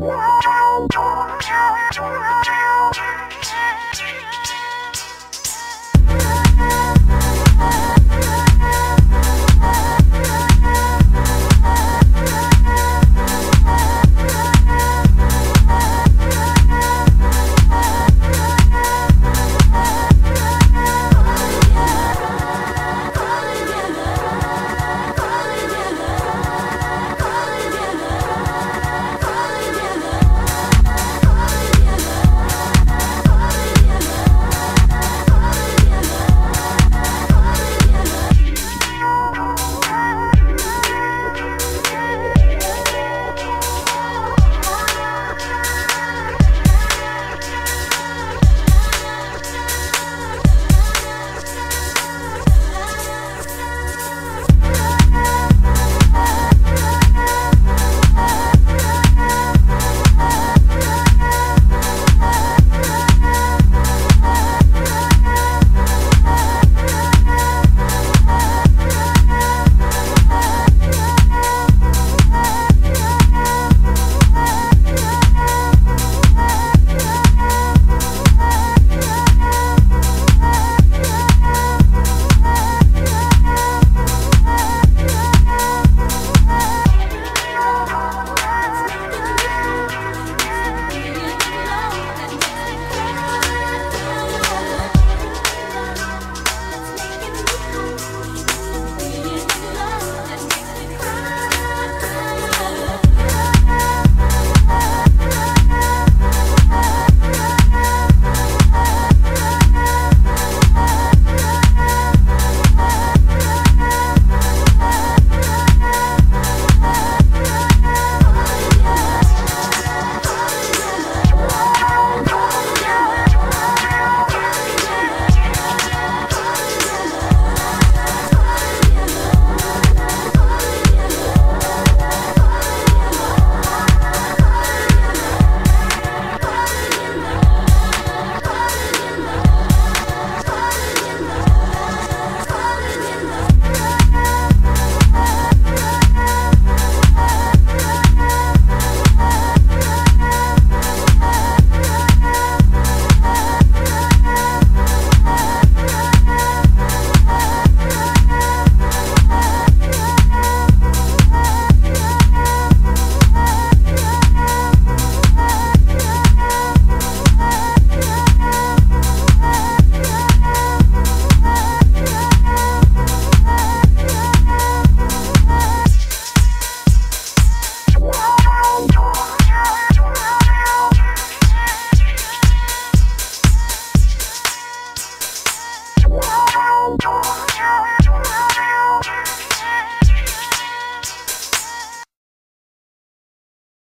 Wow.